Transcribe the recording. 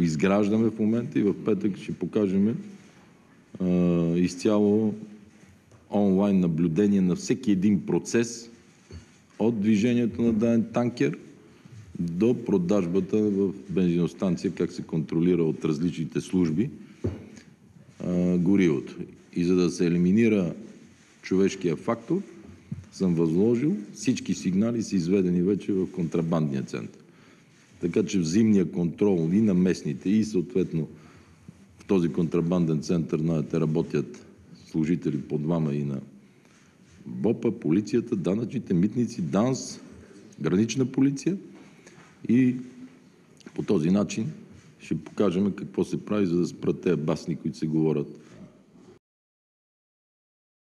изграждаме в момента и в петък ще покажем изцяло онлайн наблюдение на всеки един процес от движението на даден танкер до продажбата в бензиностанция, как се контролира от различните служби а, горивото. И за да се елиминира човешкия фактор, съм възложил всички сигнали са изведени вече в контрабандния център. Така че взимния контрол и на местните, и съответно в този контрабанден център, знаете, работят служители по двама и на БОПа, полицията, данъчните, митници, ДАНС, гранична полиция. И по този начин ще покажем какво се прави, за да спрат тези басни, които се говорят